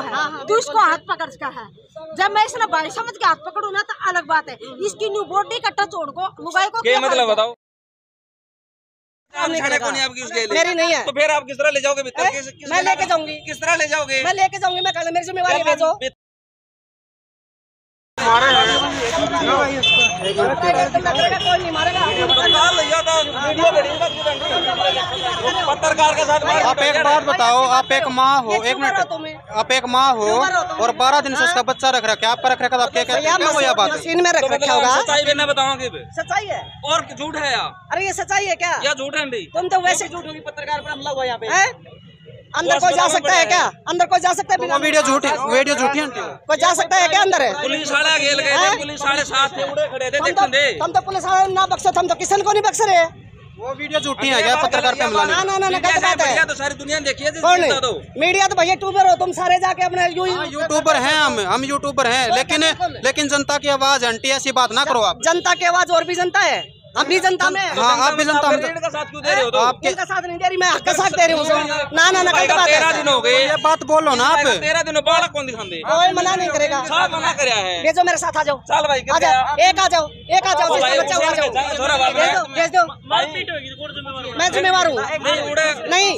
बेटो है तू इसको हाथ पकड़ का है। जब मैं इसने भाई समझ के हाथ पकड़ू ना तो अलग बात है। इसकी न्यू बॉडी का टच छोड़ को मोबाइल को क्या क्या मतलब बताओ? काम नहीं खाने करेगा। को नहीं आपकी उसके लिए? मेरी नहीं है। तो फिर आप किस तरह ले जाओगे भीतर हैं? किस, किस मैं लेके जाऊँगी। किस तरह ले जाओगे? मैं लेके जाऊँगी मैं कल मेरी जिम्मेवारी है, भेजो कोई नहीं मारेगा पत्रकार के साथ आप एक बात बताओ आप एक माँ हो एक मिनट। आप एक माँ हो? और बारह दिन से उसका बच्चा रख रखा है। आपका रख रखा तो आप क्या कहते हैं? बात? है मशीन में तो रख रखा मतलब होगा। सच्चाई भी ना बताओगे सच्चाई है। और झूठ है या अरे ये सच्चाई है क्या? या झूठ है तुम तो वैसे झूठ होगी पत्रकार पर हमला हुआ यहाँ पे। हैं? अंदर कोई जा सकता है क्या? अंदर कोई जा सकता है बिना वीडियो झूठी वीडियो झूठी है। कोई जा सकता है क्या अंदर? है पुलिस वाले गेल गए थे पुलिस वाले साथ थे उड़े खड़े थे हम तो देखते थे हम तो पुलिस वाले ना बख्शो हम तो किसान को नहीं बख्श रहे। वो वीडियो झूठी है क्या पत्रकार पे हमला ना ना ना ना, गलत बात है। तो सारी दुनिया देखी है कौन बता दो मीडिया तो भैया यूट्यूबर हो तुम सारे जाके अपने हाँ, यूट्यूबर हैं हम हम यूट्यूबर हैं लेकिन लेकिन जनता की आवाज़ आंटी ऐसी बात ना करो आप। जनता की आवाज़ और भी जनता है। हम भी जनता में। हाँ आप भी जनता हम ऋण का साथ क्यों दे रहे हो तो आपके इनका साथ नहीं दे रही मैं हक का साथ दे रही हूँ ना ना ना गलत बात तेरह है दिन हो गए। ये बात बोलो ना आप। तेरह दिन बालक कौन दिखाते कोई मना नहीं करेगा। साहब मना कर है। भेजो मेरे साथ आ जाओ। चल भाई आ जाओ। एक आ जाओ एक आ जाओ बच्चा आ जाओ। भेज दो भेज दो। मैं जिम्मेवार हूँ। नहीं उड़े नहीं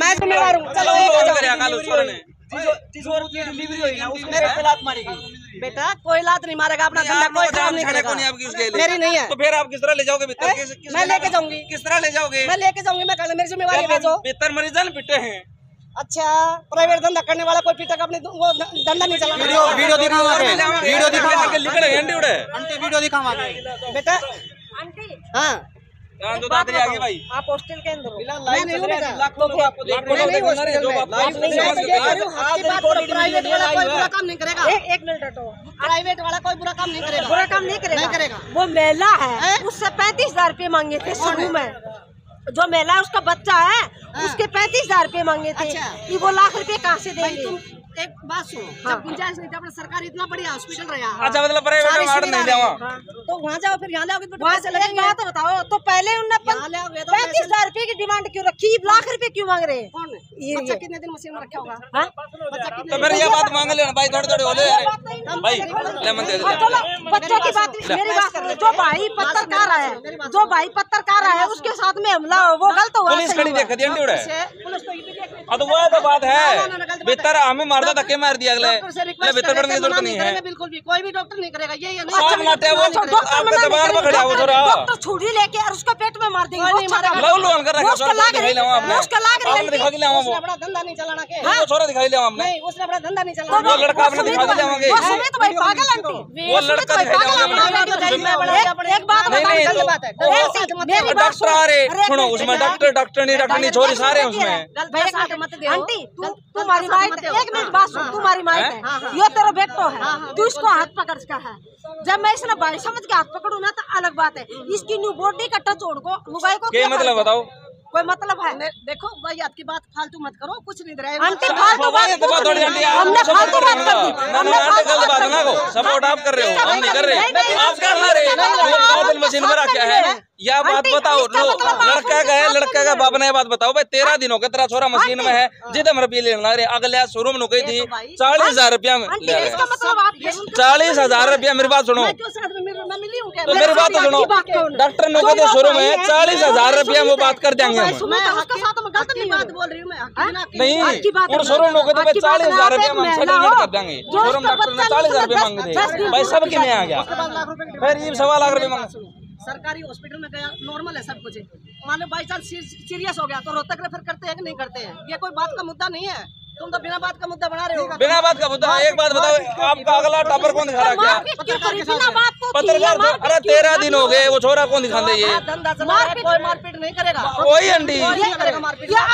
मैं जिम्मेवार हूँ। चलो एक आ फ़ोन करे जाओ कल उस छोरे ने बेटा कोई लात नहीं मारेगा अपना धंधा कोई काम नहीं खाने को नहीं करेगा आपकी मेरी नहीं है। तो फिर आप किस तरह ले जाओगे भीतर किस, किस मैं लेके जाऊँगी। किस तरह ले जाओगे? मैं लेके जाऊँगी मैं कल मेरी जिम्मेवारी भेजो। भीतर मरीज़ न पिटे हैं। अच्छा प्राइवेट धंधा करने वाला कोई पिता का अपने वो धंधा नहीं चला वीडियो वीडियो दिखाओ आगे। वीडियो दिखाओ। आगे लिख रहे हैं उड़े। आंटी वीडियो दिखाओ आगे। बेटा आंटी। हाँ। जान दो दादरी आगे भाई। आप हॉस्टल के अंदर हो? मैं नहीं हूँ बेटा लाखों लोग आपको देख मैं नहीं हूँ रहे हैं जो आप मैं ये कह रही हूँ, हक की बात करो, प्राइवेट वाला कोई बुरा काम नहीं। करेगा एक एक मिनट हटो प्राइवेट वाला कोई बुरा काम नहीं करेगा। बुरा काम नहीं करेगा। नहीं करेगा। वो महिला है उससे पैंतीस हज़ार रूपए मांगे थे शुरू में। जो महिला है, उसका बच्चा है उसके पैंतीस हज़ार रूपए मांगे थे अच्छा। वो लाख रुपए कहाँ से देंगे? एक बात सुनो हाँ। जब गुंजाइश नहीं थी अपना सरकारी इतना बढ़िया हॉस्पिटल रहा अच्छा मतलब प्राइवेट वार्ड नहीं है। तो वहाँ जाओ फिर यहाँ जाओगे तो वहाँ से एक लगेंगे। बात बताओ तो पहले उनने तो पैंतीस हज़ार रूपए की डिमांड क्यों रखी? लाख रुपए क्यों मांग रहे? हैं बच्चा कितने दिन मशीन में रखा होगा? हाँ? तो फिर ये बात मांग लेना भाई थोड़ी थोड़ी बोले। भाई लेमन दे दे बच्चों की बात मेरी बात जो भाई पत्रकार है जो भाई पत्रकार है उसके साथ में हमला हो, वो गलत हुआ पुलिस खड़ी देख दी तो बात है। भीतर हमें मार दो धक्के मार दिया अगले। डॉक्टर से भीतर बढ़ने की ज़रूरत नहीं है। बिल्कुल भी कोई भी डॉक्टर नहीं करेगा ये ये नहीं वो आपके दबार में करेगा। खड़ा हो थोड़ा डॉक्टर छुरी लेके और उसको पेट में मार देंगे है। छोरा दिखाई उसने अपना धंधा नहीं वो लड़का आपने दिखा लाओगे वो सुमित भाई पागल आंटी। वो लड़का एक- बात नहीं, नहीं, डॉक्टर आ रहे सुनो उसमें डॉक्टर डॉक्टर नहीं डॉक्टर नहीं छोरी सारे हैं उसमें। दे आंटी तुम्हारी माइट एक मिनट बात सुन तुम्हारी माइट है ये तेरा बेटो है। तू इसको हाथ पकड़ का है। जब मैं इसने भाई समझ के हाथ पकड़ू ना तो अलग बात है। इसकी न्यू बॉडी का टच छोड़ को मोबाइल को क्या मतलब बताओ। कोई मतलब है? देखो भाई आपकी बात फालतू मत करो कुछ नहीं दे रहा। है आंटी फालतू बात ये थोड़ी आंटी हमने फालतू बात कर दी। ना ना हमने फालतू बात ना को हाँ। सपोर्ट आप कर रहे हो। हम नहीं कर रहे नहीं, आप कर ना रहे नहीं, वो नहीं, बादल मशीन में रखे है। या बात बताओ लो मतलब लड़का का है लड़का का बाप ने बात बताओ भाई तेरह दिनों हो गए तेरा छोरा मशीन में है जिद हम रुपये लेना रे अगले शोरूम नुकई गई थी तो चालीस हज़ार रुपया ले। मतलब चालीस हज़ार रुपया मेरी बात सुनो। तो मेरी बात तो सुनो। डॉक्टर ने कहते बात में चालीस हज़ार रुपया वो बात कर देंगे हम। सुनो उसके आपकी- साथ में नहीं बात। बोल रही मैं आपकी? बिना आपकी- नहीं आपकी बात और। शोरूम लोग कहते चालीस हज़ार रुपया कर देंगे। शोरूम डॉक्टर ने चालीस हज़ार रुपया मांग दस भाई दूर सबके में आ गया की फिर ये सवा लाख रुपये मांग। सरकारी हॉस्पिटल में गया नॉर्मल है सब कुछ। मान लो बाई चांस सीरियस हो गया तो रोहतक रेफर करते हैं कि नहीं करते हैं? ये कोई बात का मुद्दा नहीं है। तुम तो बिना बात का मुद्दा बना रहे हो। बिना बात का मुद्दा एक बात बताओ आपका अगला टॉपर कौन दिखा रहा क्या? तो पत्रकार ये जो मारपीट अरे तेरह दिन हो गए वो छोरा कौन दिखा दे ये? हाँ, धंधा चला रहा है, कोई मारपीट नहीं करेगा। वही अंडी कोई ये अच्छा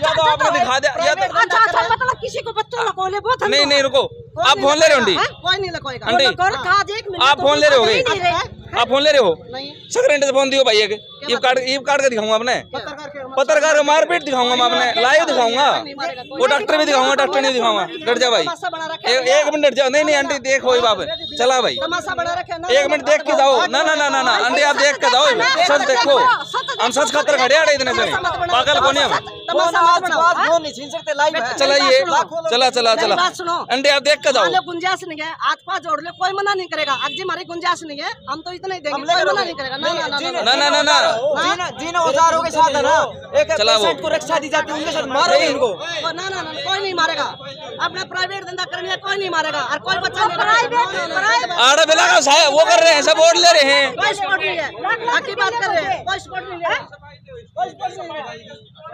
या तो आपने अच्छा दिखा दिया या तो अच्छा अच्छा मतलब किसी को बच्चों को बहुत नहीं तो- नहीं रुको आप फ़ोन ले रहे हो अंडी हाँ, कोई नहीं लगवाएगा अंडी कर काज एक मिनट आप तो फ़ोन ले रहे हो? ही। आप फ़ोन ले रहे हो? नहीं। सेक्रेटरी से फ़ोन दियो भाई एक। कार्ड कार्ड का दिखाऊँगा आपने पत्रकार का को मारपीट दिखाऊँगा मैं अपने लाइव दिखाऊँगा। नहीं। वो डॉक्टर भी दिखाऊँगा डॉक्टर नहीं दिखाऊँगा। डर जा भाई। एक मिनट मिनट जाओ नहीं नहीं, आंटी, देखो बाप चला भाई। एक मिनट देख के जाओ। ना ना ना ना ना, आंटी, आप देख के जाओ। सच देखो। हम सच खतर खड़े आड़े इतने से पागल कौन है हम? चला चला चला अंडे आप देख कर जाओ गुंजाइश नहीं है जोड़ ले कोई मना नहीं करेगा आज जी हमारी गुंजाइश नहीं है हम तो इतना ही देंगे मना नहीं करेगा औजारों के साथ है ना एक को रक्षा दी जाती है उनके साथ मारो इनको ना ना ना कोई नहीं मारेगा अपना प्राइवेट धंधा करने है कोई नहीं मारेगा और कोई बच्चा बिला का वो कर रहे हैं सब वोट ले रहे हैं कोई सपोर्ट नहीं है बात कर रहे हैं कोई सपोर्ट नहीं है